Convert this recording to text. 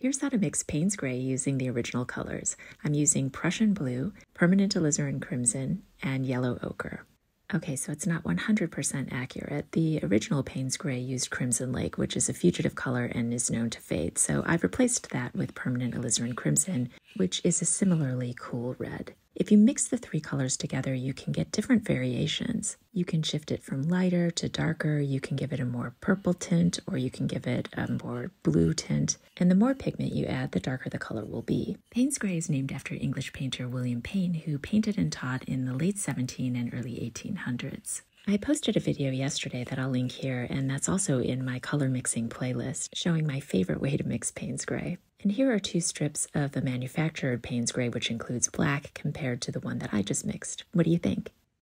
Here's how to mix Payne's Gray using the original colors. I'm using Prussian Blue, Permanent Alizarin Crimson, and Yellow Ochre. Okay, so it's not 100% accurate. The original Payne's Gray used Crimson Lake, which is a fugitive color and is known to fade, so I've replaced that with Permanent Alizarin Crimson, which is a similarly cool red. If you mix the three colors together, you can get different variations. You can shift it from lighter to darker, you can give it a more purple tint, or you can give it a more blue tint. And the more pigment you add, the darker the color will be. Payne's Gray is named after English painter William Payne, who painted and taught in the late 17 and early 1800s. I posted a video yesterday that I'll link here, and that's also in my color mixing playlist, showing my favorite way to mix Payne's Gray. And here are two strips of the manufactured Payne's Gray, which includes black compared to the one that I just mixed. What do you think?